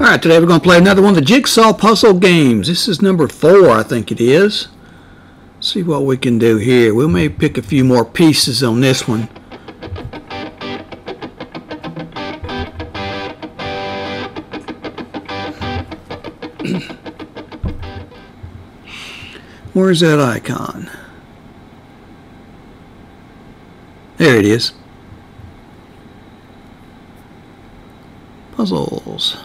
All right, today we're going to play another one of the jigsaw puzzle games. This is number four, I think it is. See what we can do here. We may pick a few more pieces on this one. Where's that icon? There it is. Puzzles.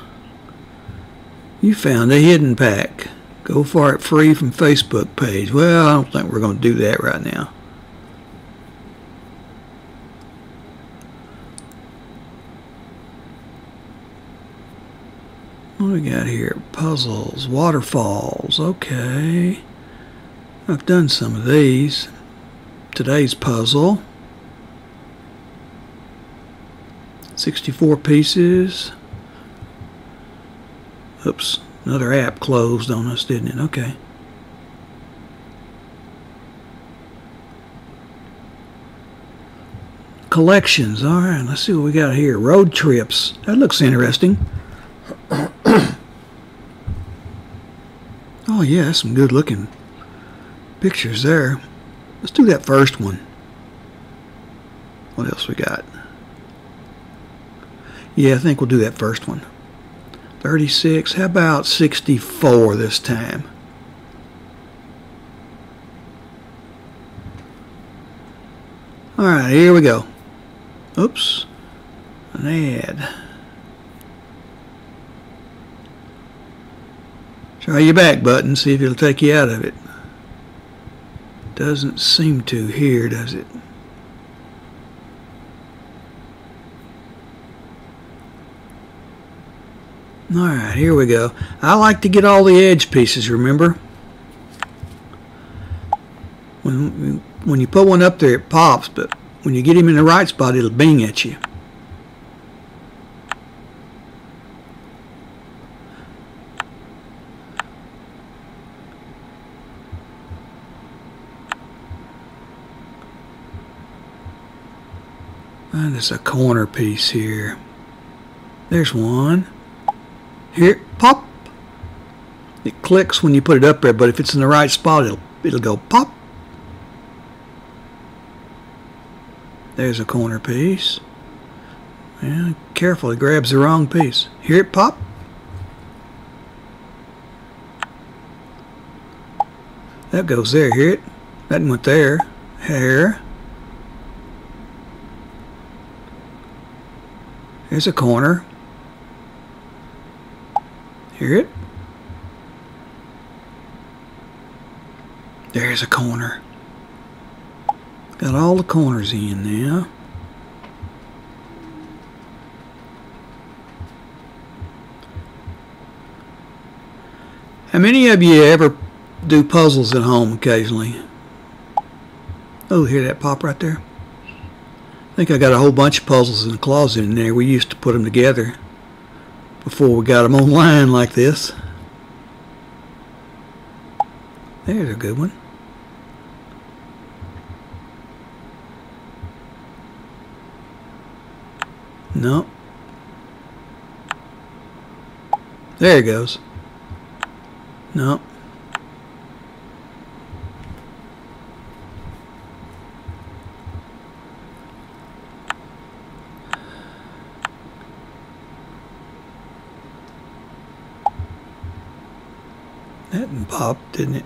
You found a hidden pack. Go for it free from Facebook page. Well, I don't think we're going to do that right now. What we got here? Puzzles, waterfalls. Okay. I've done some of these. Today's puzzle. 64 pieces. Oops, another app closed on us, didn't it? Okay. Collections. All right, let's see what we got here. Road trips. That looks interesting. oh, yeah, some good looking pictures there. Let's do that first one. What else we got? Yeah, I think we'll do that first one. 36. How about 64 this time? All right, here we go. Oops. An ad. Try your back button, see if it'll take you out of it. Doesn't seem to here, does it? Alright, here we go. I like to get all the edge pieces, remember? When, when you put one up there, it pops, but when you get him in the right spot, it'll bing at you. And it's a corner piece here. There's one. Here, pop. It clicks when you put it up there, but if it's in the right spot, it'll it'll go pop. There's a corner piece. Yeah, careful, it grabs the wrong piece. Here it pop. That goes there, hear it? That went there. Here. There's a corner. Hear it? There's a corner. Got all the corners in now. How many of you ever do puzzles at home occasionally? Oh, hear that pop right there? I think I got a whole bunch of puzzles in the closet in there. We used to put them together before we got them online like this. There's a good one. No. There it goes. No. That popped, didn't it?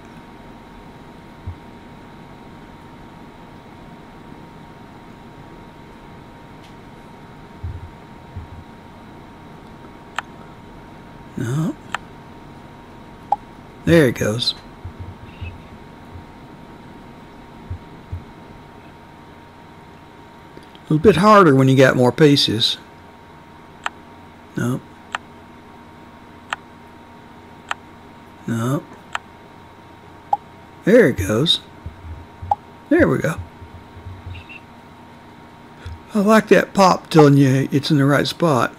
No. There it goes. A little bit harder when you got more pieces. No. There it goes. There we go. I like that pop telling you it's in the right spot.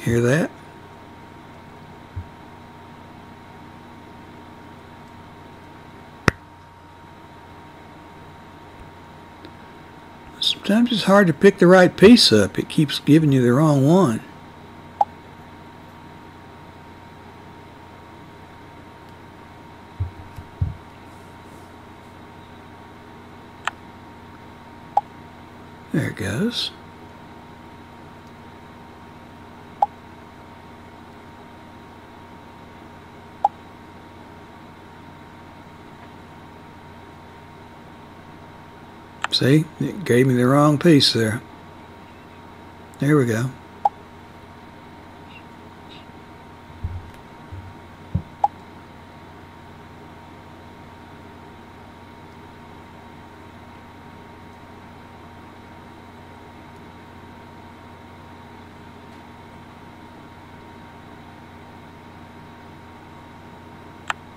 Hear that? Sometimes it's hard to pick the right piece up. It keeps giving you the wrong one. There it goes. See, it gave me the wrong piece there. There we go.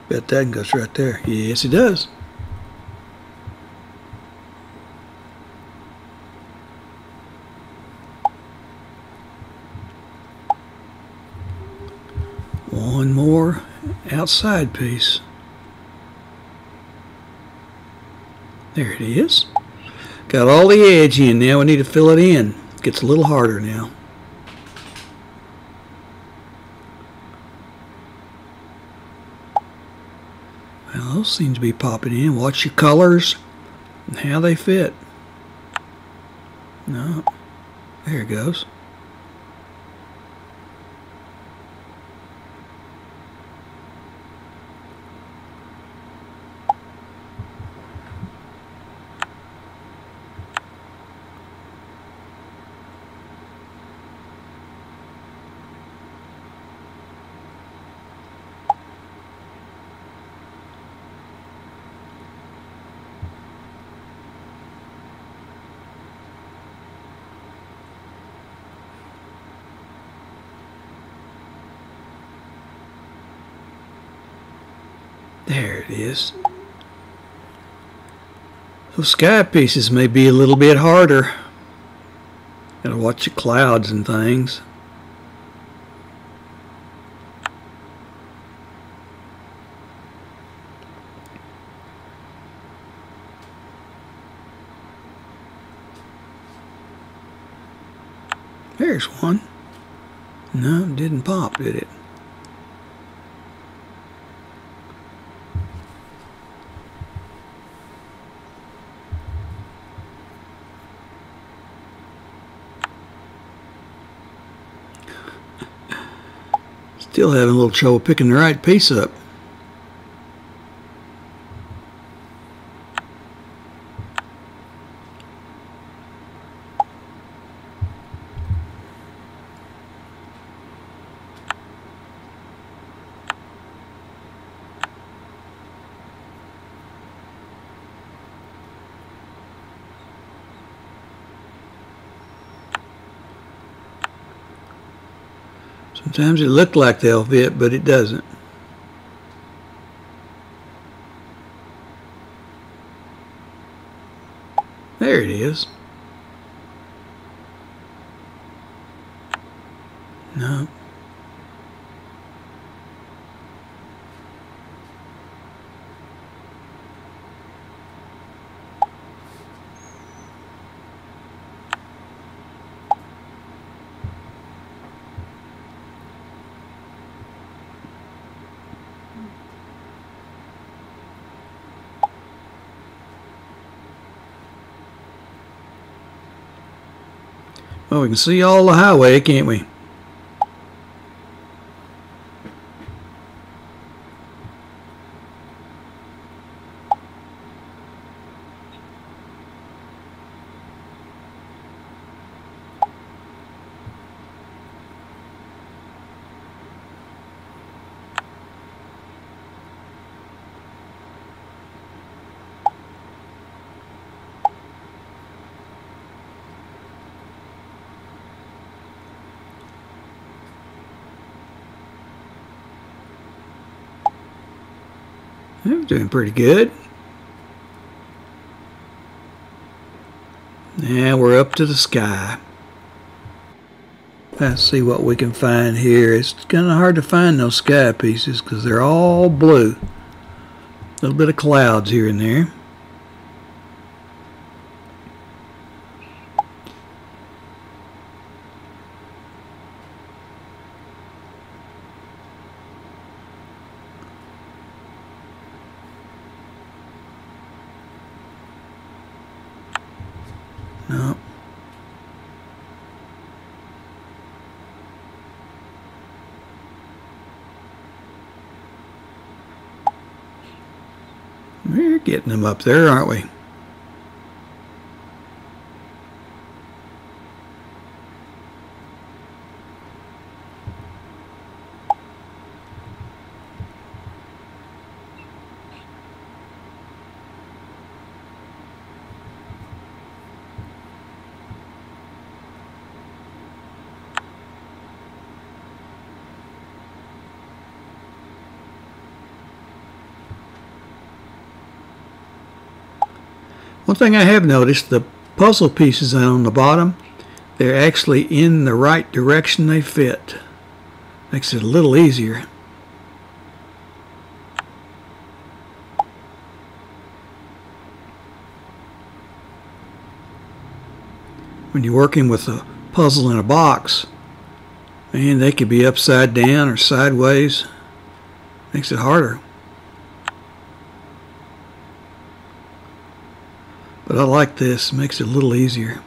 Bet that goes right there. Yes, it does. One more outside piece. There it is. Got all the edge in now. We need to fill it in. Gets a little harder now. Well, those seem to be popping in. Watch your colors and how they fit. No. There it goes. There it is. Those sky pieces may be a little bit harder. Gotta watch the clouds and things. There's one. No, didn't pop, did it? Still having a little trouble picking the right piece up. Sometimes it looked like they'll fit, but it doesn't. There it is. No. We can see all the highway, can't we? They're doing pretty good. Now we're up to the sky. Let's see what we can find here. It's kind of hard to find those sky pieces because they're all blue. A little bit of clouds here and there. No. We're getting them up there, aren't we? One thing I have noticed, the puzzle pieces on the bottom, they're actually in the right direction they fit. Makes it a little easier. When you're working with a puzzle in a box, man, they could be upside down or sideways. Makes it harder. But I like this, makes it a little easier.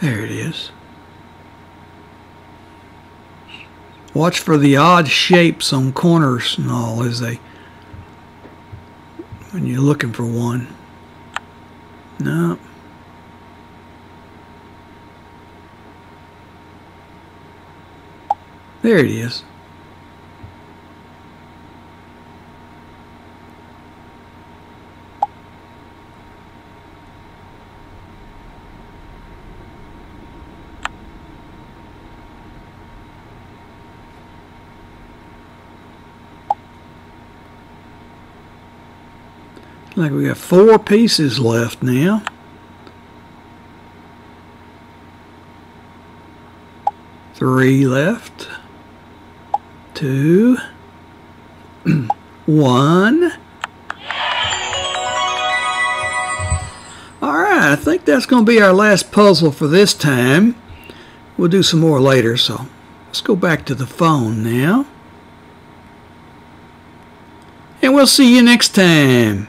There it is. Watch for the odd shapes on corners and all as they when you're looking for one. No. There it is. Like we got four pieces left now. Three left. Two. One. Alright, I think that's going to be our last puzzle for this time. We'll do some more later, so let's go back to the phone now. And we'll see you next time.